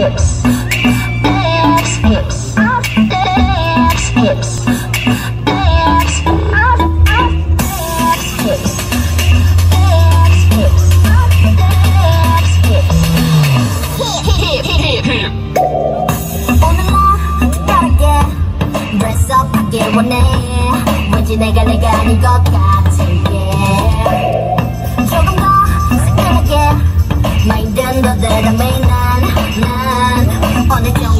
hips. Dance hips. Dance hips. Dance hips. Get one day, 조금 더 생각하게, 마인드는 더 대담해 나 wanna